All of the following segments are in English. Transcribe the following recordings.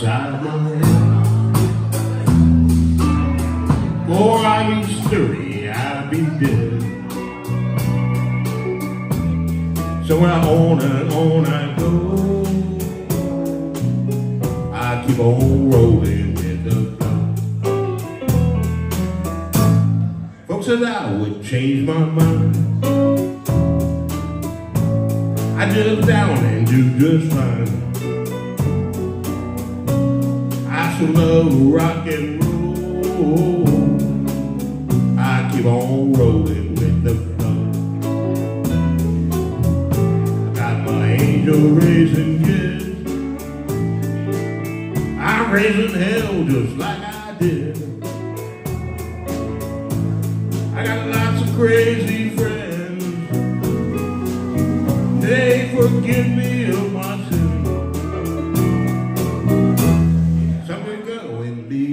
inside my head. Before I get sturdy, I'll be dead. So I on and on I go. I keep on rolling with the flow. Folks said I would change my mind. I just down and do just fine. Love rock and roll. I keep on rolling with the flow. I got my angel raising kids. I'm raising hell just like I did. I got lots of crazy friends. They forgive me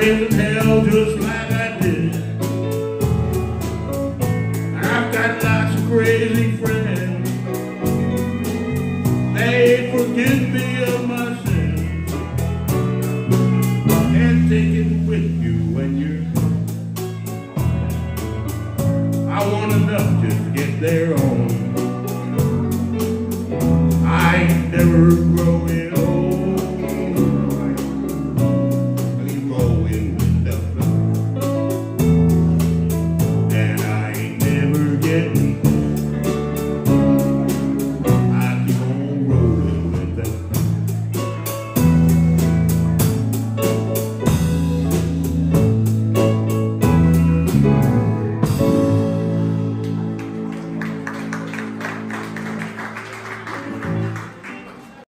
raising hell just like I did. I've got lots of crazy friends. They forgive me of my sins. And take it with you when you're I want enough just to get there on. I ain't never